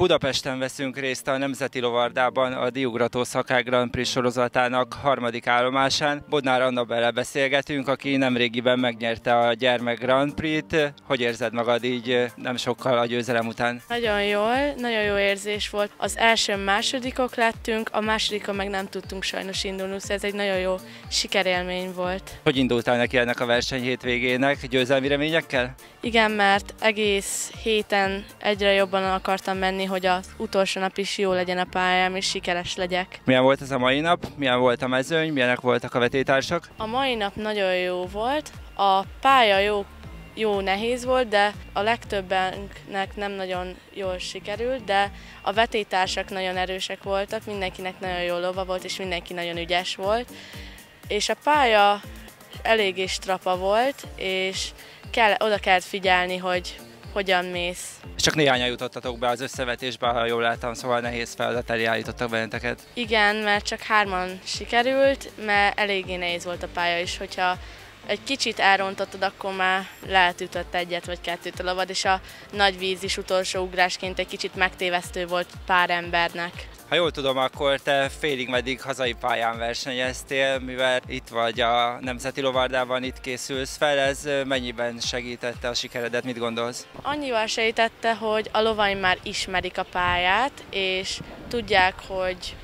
Budapesten veszünk részt a Nemzeti Lovardában a Diugrató Szakály Grand Prix sorozatának harmadik állomásán. Bodnár Annabelle beszélgetünk, aki nemrégiben megnyerte a Gyermek Grand Prix-t. Hogy érzed magad így nem sokkal a győzelem után? Nagyon jól, nagyon jó érzés volt. Az első másodikok lettünk, a másodikon meg nem tudtunk sajnos indulni, szóval ez egy nagyon jó sikerélmény volt. Hogy indultál neki ennek a verseny hétvégének? Győzelmi reményekkel? Igen, mert egész héten egyre jobban akartam menni, hogy az utolsó nap is jó legyen a pályám, és sikeres legyek. Milyen volt ez a mai nap? Milyen volt a mezőny? Milyenek voltak a vetétársak? A mai nap nagyon jó volt. A pálya jó jó nehéz volt, de a legtöbbenknek nem nagyon jól sikerült, de a vetétársak nagyon erősek voltak, mindenkinek nagyon jó lova volt, és mindenki nagyon ügyes volt. És a pálya eléggé strapa volt, és kell, oda kellett figyelni, hogy hogyan mész. Csak néhányan jutottatok be az összevetésbe, ha jól láttam, szóval nehéz feladat elé állítottak benneteket. Igen, mert csak hárman sikerült, mert eléggé nehéz volt a pálya is, hogyha egy kicsit elrontottad, akkor már lehetütött egyet vagy kettőt a lavad, és a nagy víz is utolsó ugrásként egy kicsit megtévesztő volt pár embernek. Ha jól tudom, akkor te félig meddig hazai pályán versenyeztél, mivel itt vagy a Nemzeti Lovardában, itt készülsz fel, ez mennyiben segítette a sikeredet, mit gondolsz? Annyival segítette, hogy a lovaim már ismerik a pályát, és tudják, hogy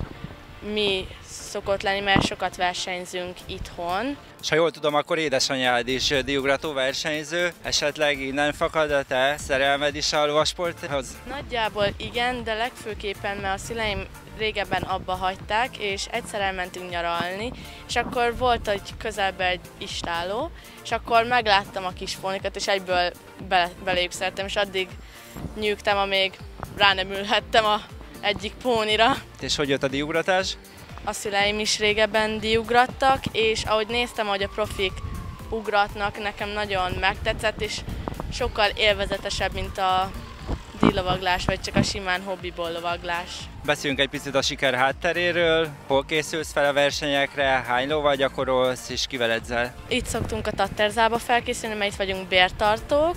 mi szokott lenni, mert sokat versenyzünk itthon. És ha jól tudom, akkor édesanyád is diugrató versenyző, esetleg innen fakad a te szerelmed is a lovasporthoz? Nagyjából igen, de legfőképpen, mert a szüleim régebben abba hagyták, és egyszer elmentünk nyaralni, és akkor volt egy közelben egy istáló, és akkor megláttam a kis pónikat, és egyből be, beléjük szerettem, és addig nyűgtem, amíg rá nem ülhettem a egyik pónira. És hogy jött a diugratás? A szüleim is régebben diugrattak, és ahogy néztem, hogy a profik ugratnak, nekem nagyon megtetszett, és sokkal élvezetesebb, mint a díjlovaglás, vagy csak a simán hobbiból lovaglás. Beszéljünk egy picit a siker hátteréről, hol készülsz fel a versenyekre, hány lóval gyakorolsz és kivel edzel? Itt szoktunk a Tatterzába felkészülni, mert itt vagyunk bértartók,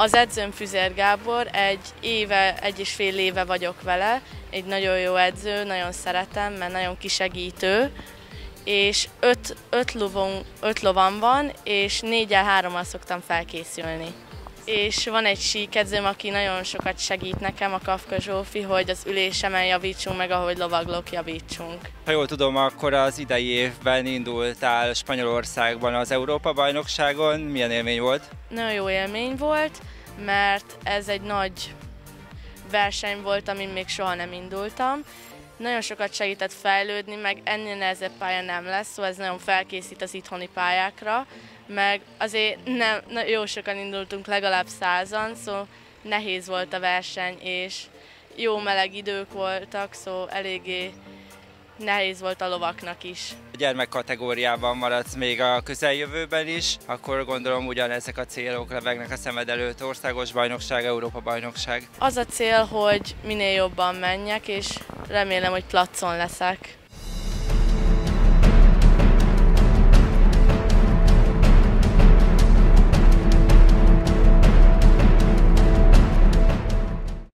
az edzőm Füzer Gábor, egy éve, egy és fél éve vagyok vele, egy nagyon jó edző, nagyon szeretem, mert nagyon kisegítő, és öt, öt, lovon, öt lovam van, és négyel hárommal szoktam felkészülni és van egy síkedzőm, aki nagyon sokat segít nekem, a Kafka Zsófi, hogy az ülésemen javítsunk, meg ahogy lovaglok javítsunk. Ha jól tudom, akkor az idei évben indultál Spanyolországban az Európa-bajnokságon. Milyen élmény volt? Nagyon jó élmény volt, mert ez egy nagy verseny volt, amin még soha nem indultam. Nagyon sokat segített fejlődni, meg ennél nehezebb pálya nem lesz, szóval ez nagyon felkészít az itthoni pályákra, meg azért nem, na, jó sokan indultunk, legalább százan, szóval nehéz volt a verseny, és jó meleg idők voltak, szóval eléggé nehéz volt a lovaknak is. A gyermek kategóriában maradsz még a közeljövőben is, akkor gondolom ugyanezek a célok levegnek a szemed előtt, országos bajnokság, Európa bajnokság. Az a cél, hogy minél jobban menjek, és remélem, hogy placon leszek.